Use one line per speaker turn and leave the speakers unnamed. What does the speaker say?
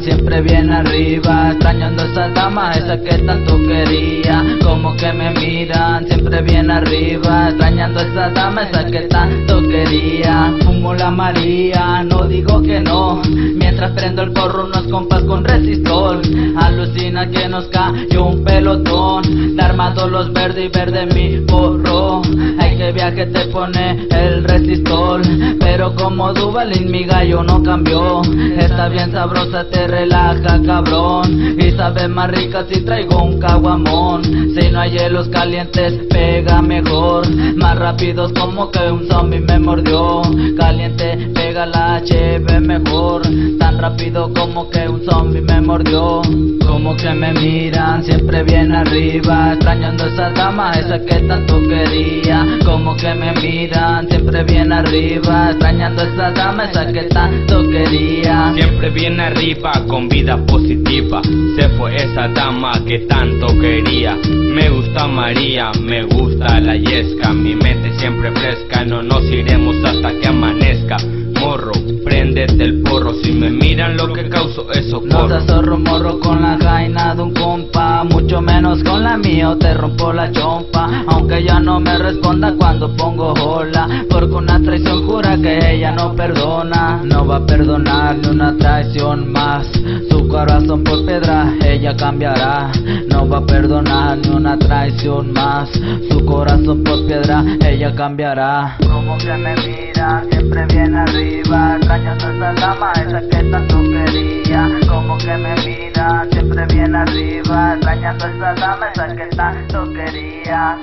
siempre bien arriba Extrañando esa dama, esa que tanto quería Como que me miran, siempre bien arriba Extrañando esa dama, esa que tanto quería. Fumo la María, no digo que no Mientras prendo el porro unos compas con resistor Alucina que nos cayó un pelotón Armado los verdes y verde mi porro Hay que viaje te pone el resistor Pero como Duvalin mi gallo no cambió. Está bien sabrosa, te relaja cabrón. Y sabe más rica si traigo un caguamón. Si no hay hielos calientes pega mejor. Más rápidos como que un zombie me mordió pega la HB mejor Tan rápido como que un zombie me mordió. Como que me miran siempre bien arriba Extrañando esa dama, esa que tanto quería. Como que me miran siempre bien arriba Extrañando esa dama, esa que tanto quería.
Siempre bien arriba, con vida positiva. Se fue esa dama que tanto quería. Me gusta María, me gusta la yesca. Mi mente siempre fresca, no nos iremos hasta que amanezca préndete el porro. Si me miran lo que causo eso
No te zorro morro con la jaina de un compa Mucho menos con la mía te rompo la chompa. Aunque ya no me responda cuando pongo hola Porque una traición jura que ella no perdona. No va a perdonar ni una traición más. Su corazón por piedra ella cambiará. No va a perdonar ni una traición más. Su corazón por piedra ella cambiará Como que me mira siempre bien arriba Extrañando esa dama, esa que tanto quería Como que me mira siempre bien arriba Extrañando esa dama, esa que tanto quería